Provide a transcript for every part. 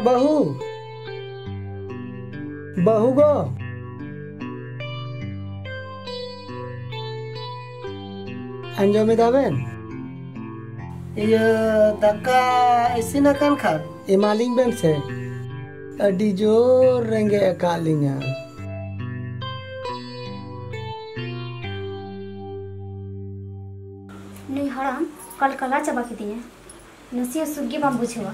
बहू बहू गो ᱟᱸᱡᱚᱢᱮᱫᱟ ᱵᱮᱱ ᱤᱭᱟᱹ ᱫᱟᱠᱟ ᱤᱥᱤᱱ ᱟᱠᱟᱱ ᱠᱷᱟᱱ ᱮᱢᱟᱞᱤᱧ ᱵᱮᱱ ᱥᱮ ᱟᱹᱰᱤ ᱡᱳᱨ ᱨᱮᱸᱜᱮᱡ ᱟᱠᱟᱫ ᱞᱤᱧᱟ ᱱᱩᱭ ᱦᱟᱲᱟᱢ ᱠᱟᱞ ᱠᱟᱞᱟ ᱪᱟᱵᱟ ᱠᱤᱫᱤᱧᱟ ᱱᱟᱥᱮᱭᱟᱜ ᱥᱩᱠ ᱜᱮ ᱵᱟᱢ ᱵᱩᱡᱷᱟᱹᱣᱟ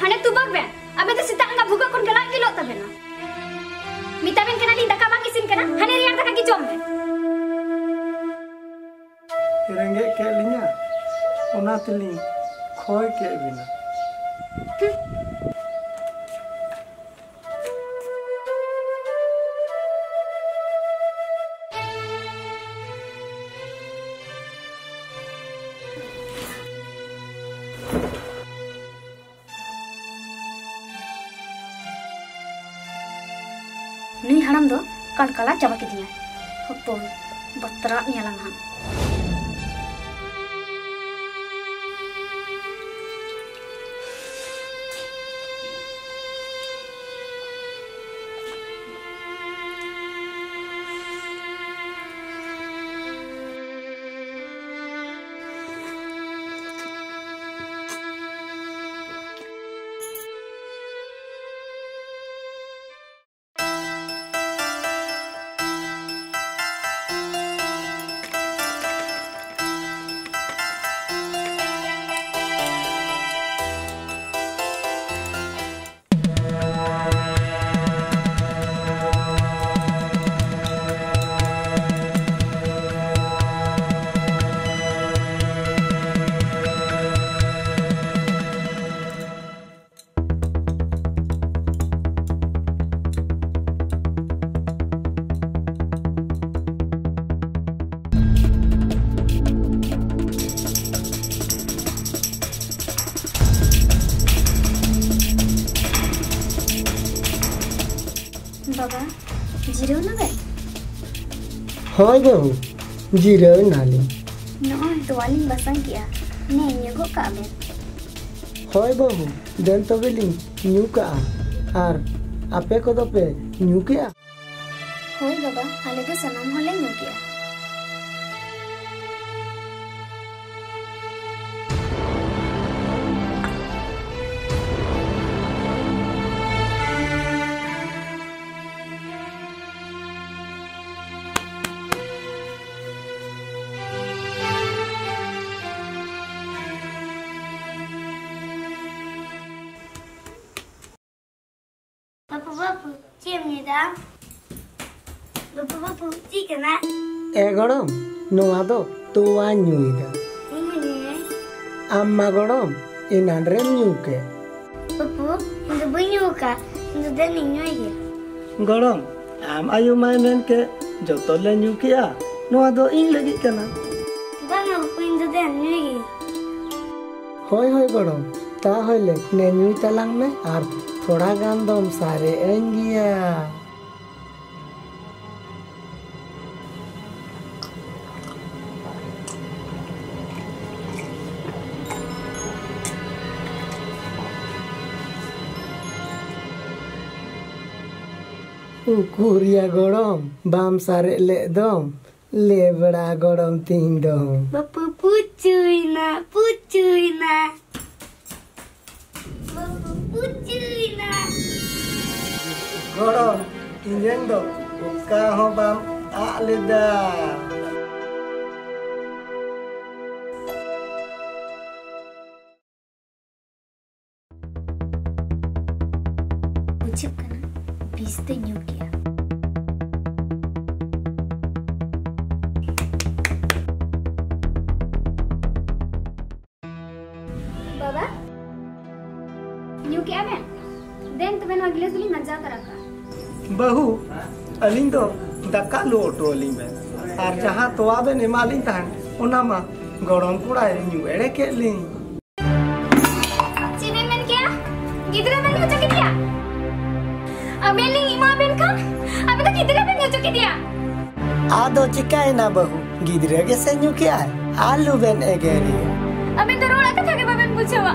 ᱦᱟᱱᱮ ᱛᱩᱵᱟᱜ ᱵᱮᱱ ᱟᱵᱮᱱ ᱫᱚ ᱥᱮᱛᱟᱜ ᱟᱸᱜᱟ ᱵᱷᱩᱜᱟᱹᱜ ᱠᱷᱚᱱ ᱜᱟᱞᱟᱜ ᱜᱮᱞᱚᱜ ᱛᱟᱵᱮᱱᱟ ᱢᱮᱛᱟᱵᱮᱱ ᱠᱟᱱᱟᱞᱤᱧ ᱫᱟᱠᱟ ᱵᱟᱝ ᱤᱥᱤᱱ ᱠᱟᱱᱟ ᱦᱟᱱᱮ ᱨᱮᱭᱟᱲ ᱫᱟᱠᱟ ᱜᱮ ᱡᱚᱢ ᱵᱮᱱ ᱨᱮᱸᱜᱮᱡ ᱠᱮᱫ ᱞᱤᱧᱟ ᱚᱱᱟ ᱛᱮᱞᱤᱧ ᱠᱷᱚᱭ ᱠᱮᱫ ᱵᱤᱱᱟ ᱱᱩᱭ ᱦᱟᱲᱟᱢ ᱫᱚ ᱠᱟᱞ ᱠᱟᱞᱟ ᱪᱟᱵᱟ ᱠᱤᱫᱤᱧᱟ ᱦᱚᱯᱚᱱ ᱵᱟᱛᱨᱟᱜ ᱧᱮᱞᱟᱢ ᱦᱟᱸᱜ हाँ ये हो जी रे नाली। ना दवाली बसन किया। ने ये को काबे हाय बहु देन तो बिलि न्यू का। आर आपे को तो पे न्यू किया। हाय बाबा अलग सनम होले न्यू किया। Madam. Lupa-lupa putih kena. Eh, gorom. No ado. Tua nyuida. Amma gorom. Inandre nyuke. Lupa, itu bunyuka. Itu dan nyuida. Gorom. Am ayu main men ke. Joto le nyukia. No ado ing lagi kena. Bang, lupa itu dan nyuida. Hoy hoy gorom. Ta hoy le. Ne nyuita lang me. Ar. थोड़ा गान दम सारे एंगिया ᱩᱠᱩᱨᱤᱭᱟ ᱜᱚᱲᱚᱢ ᱵᱟᱢ ᱥᱟᱨᱮᱡ ᱞᱮᱫ ᱫᱚᱢ ᱞᱮᱵᱲᱟ ᱜᱚᱲᱚᱢ ᱛᱤᱧ ᱫᱚᱢ Bapu pucuy nak, pucuy nak. Bapu pucuy nak. ᱜᱚᱲᱚᱢ ᱤᱧᱨᱮᱱ ᱫᱚ ᱚᱠᱟ ᱦᱚᱸ ᱵᱟᱢ ᱟᱜ ᱞᱮᱫᱟ istedił G. बाबा ನೀವು ಕ್ಯಾಬೆ बहु अलिंग तो दक्का लो ऑटो अली में। और जहाँ तो आबे ने मालिंग तहन ओना मा एड़े के लिए तो चिकाए ना बहु गिदरे के सेन्यू क्या है आलू बेन ए गेरी अबे तो रोड़ा का थाके बबन पूछवा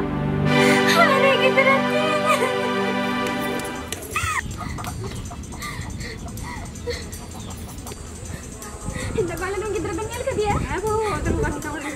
अरे गिदरे இந்த காலையில உங்களுக்கு திரும்ப கேள்வி கதியா ஆ போ திரும்ப வந்து கவலை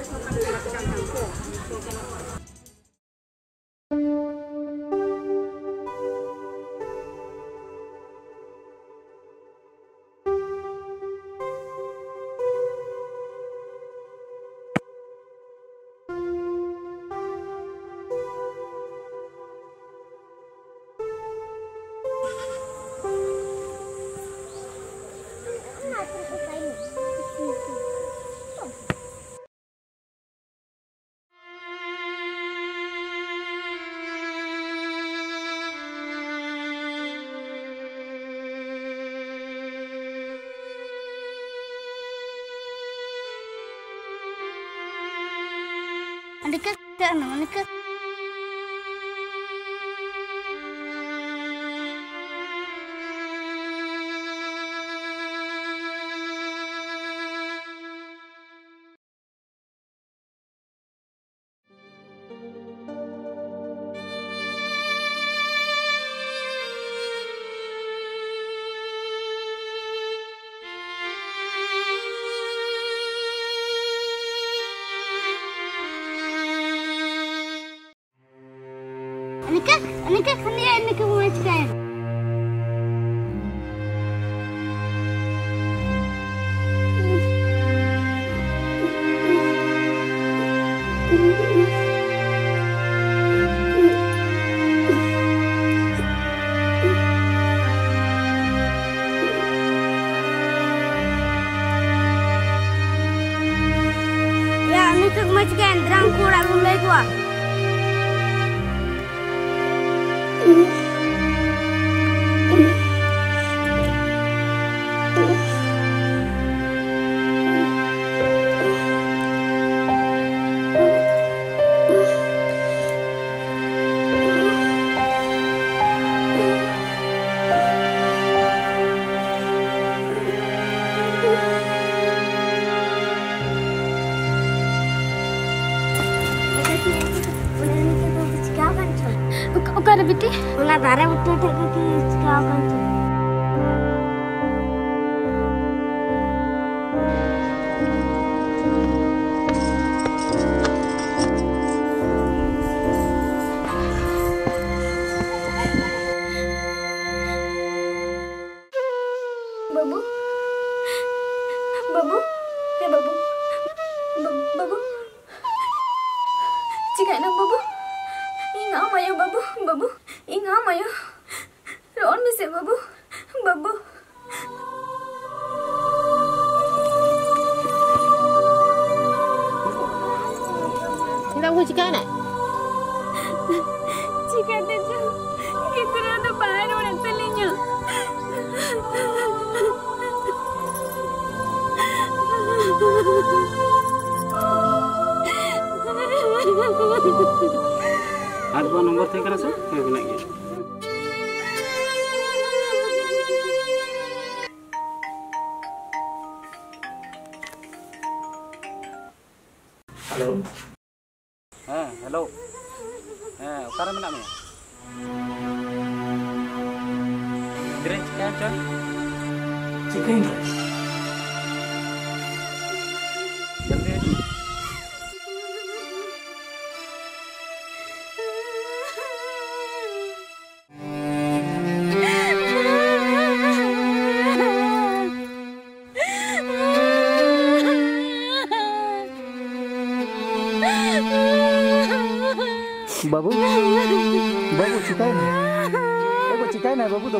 Butte te नंबर थे से हाँ, बनाएँगे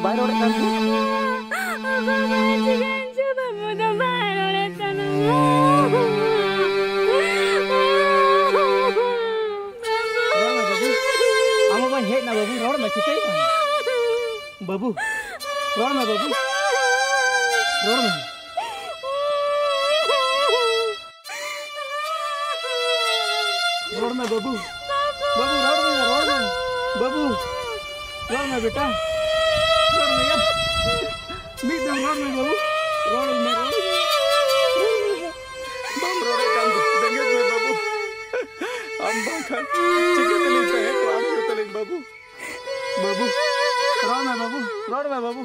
चिकायना बाबू तो बाय रोड काम आम बा हेज ना बाबू रोड में चिकायना बाबू रोड में बाबू रोड में रोड में बाबू बाबू रोड में रोड में बाबू बाबू रोड में बाबू है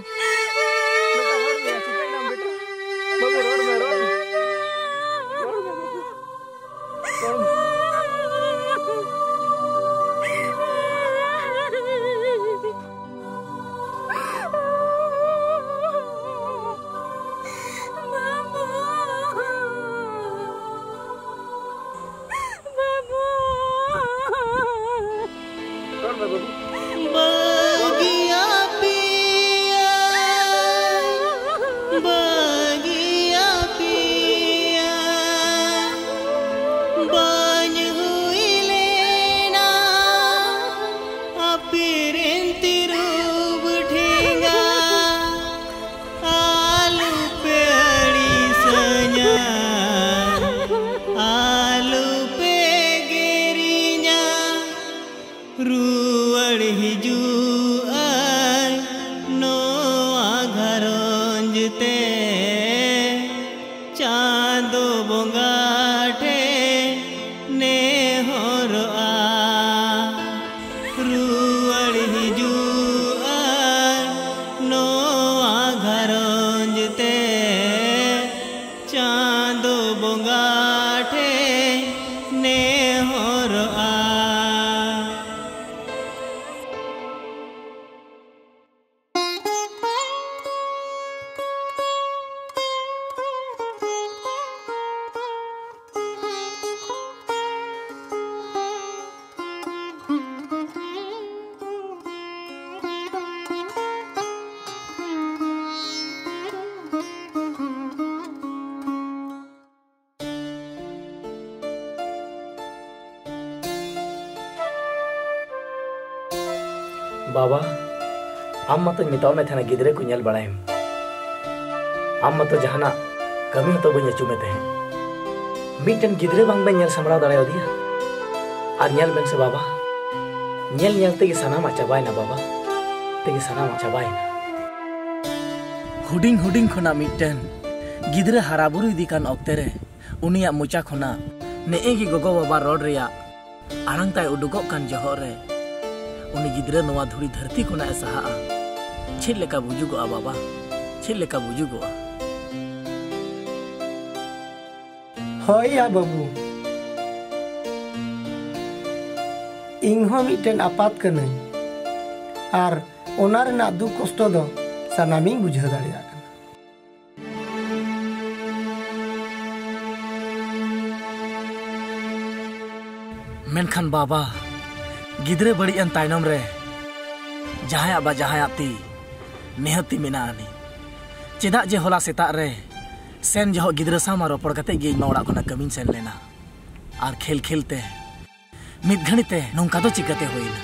तो बाबा आम मत मिताव में थे गिदरे को ñel बड़ाएम आम मत जहाना कमी तो बኝ अचुमे थे मिटन गिदरे बांग samra दाड़े बन से बाबा ñel ñel ते चाबायना बाबा, ते सनामा चाबायना हुडिंग हुडिंग खना मिटन, गिदरे हराबुरु इदी कान ऑक्ते रे उनिया गोगो बाबा रोड रिया आड़ांग ताय उडुगोग कान जहर उन गिद्रे धरती कोना सहा छिल लेका बाबा छिल लेका बाबू। इन हो मिटेन आपात कने आर ओनार कष्ट दो सनामिंग बुझ बाबा ᱜᱤᱫᱽᱨᱟᱹ ᱵᱟᱹᱲᱤᱡ ᱮᱱ ᱛᱟᱭᱱᱚᱢ ᱨᱮ ᱡᱟᱦᱟᱸᱭᱟᱜ ᱵᱟ ᱡᱟᱦᱟᱸᱭᱟᱜ ᱛᱤ ᱱᱤᱦᱟᱹᱛᱤ ᱢᱮᱱᱟᱜ ᱟᱹᱱᱤᱡ ᱪᱮᱫᱟᱜ ᱡᱮ ᱦᱚᱞᱟ ᱥᱮᱛᱟᱜ ᱨᱮ ᱥᱮᱱ ᱡᱚᱦᱚᱜ ᱜᱤᱫᱽᱨᱟᱹ ᱥᱟᱶ ᱢᱟ ᱨᱚᱯᱚᱲ ᱠᱟᱛᱮᱫ ᱜᱮ ᱤᱧ ᱢᱟ ᱚᱲᱟᱜ ᱠᱷᱚᱱᱟᱜ ᱠᱟᱹᱢᱤᱧ ᱥᱮᱱ ᱞᱮᱱᱟ ᱟᱨ ᱠᱷᱮᱞ ᱠᱷᱮᱞᱛᱮ ᱢᱤᱫ ᱜᱷᱟᱹᱲᱤᱛᱮ ᱱᱚᱝᱠᱟ ᱫᱚ ᱪᱤᱠᱟᱹᱛᱮ ᱦᱩᱭᱱᱟ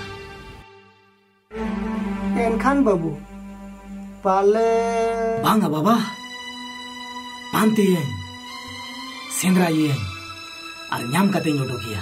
ᱮᱱᱠᱷᱟᱱ ᱵᱟᱹᱵᱩ ᱯᱟᱞᱮ ᱵᱟᱝᱟ ᱵᱟᱵᱟ ᱯᱟᱱᱛᱮᱭᱟᱹᱧ ᱥᱮᱸᱫᱽᱨᱟᱭᱟᱹᱧ ᱟᱨ ᱧᱟᱢ ᱠᱟᱛᱮᱧ ᱩᱰᱩᱠᱮᱭᱟ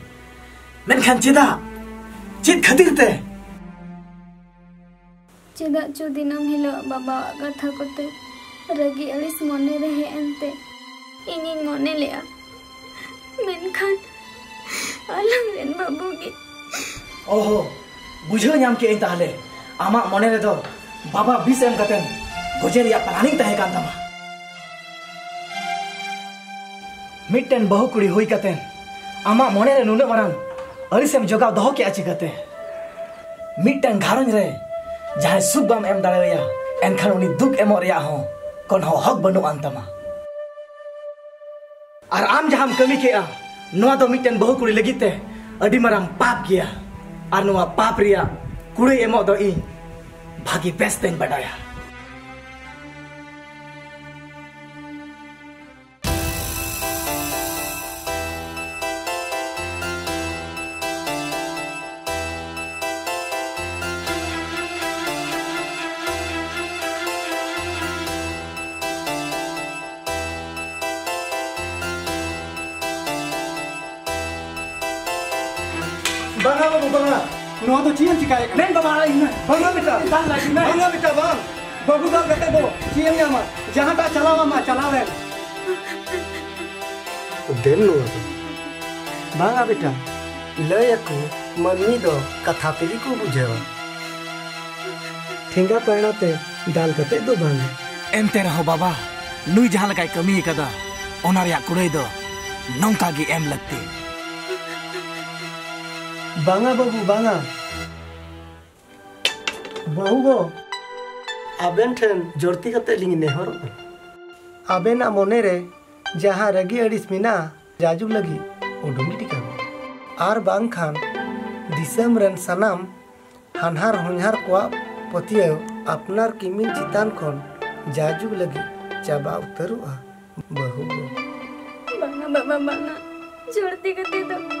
मेनखान चेदा। चेद खातिरते चेदा चो दिनम हिलो बाबा कथा कोते। रगी अलिस मने रहे एनते इनी मने लिया। मेनखान आलम रेन बाबू के ओहो बुझो न्याम के इताले आमा मने रे तो बाबा बीस एम कतन। गुजर या प्लानिंग तहे कांतमा मिटन बहु कुड़ी हुई कतन। आमा मने रे नुने वरन अरिसेम जोगाव दहो क्या चिकते मीटन घारन रे जहाँ सुख बम एम दाले या एंखन उन्हीं दुख एम और या हो, कौन हो हक बनो अंतमा और आम जहाँ कमी के आ नुआ तो मीटन बहु कुड़ी लगी ते, अड़ी मराम पाप किया, और नुआ पाप रिया कुड़ी एम और दो इन तो भागी बेस्ट दिन बढ़ाया। बना बाबू बना नो तो चीन चिकाए का नहीं बाबा नहीं बना बेटा दाल लागी नहीं बना बेटा बाल। बाबू का बेटा बो चीन ने माँ जहाँ का चलावा माँ चलावे तो देन नो बांगा बेटा। ले को मम्मी दो। कथा पे को बुझेवा ठेंगा पहना ते दाल कते दो बांगे। एमते हो बाबा। नुई जहाँ लगाई कमी कदा। ओना रिया कुड़ई दो। नौका की एम लगती। बांगा बाबू बांगा बहू गो आबेन ठेन जोरती करते लिंग नेहर आबेन मने रे जहाँ रगी अड़िस मिना जाजू लगी उडुमी टिका आर बांग खान दिसम रन सनाम हनहार होनहार को पतियो अपनार किमिन चितान खन जाजू लगी चाबा उतरुआ बहू गो बांगा बाबा बांगा जोरती करते तो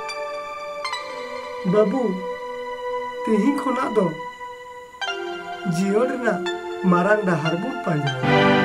बाबू तेही खोना दो जियोड़ ना मारांग डहार बुट पांजा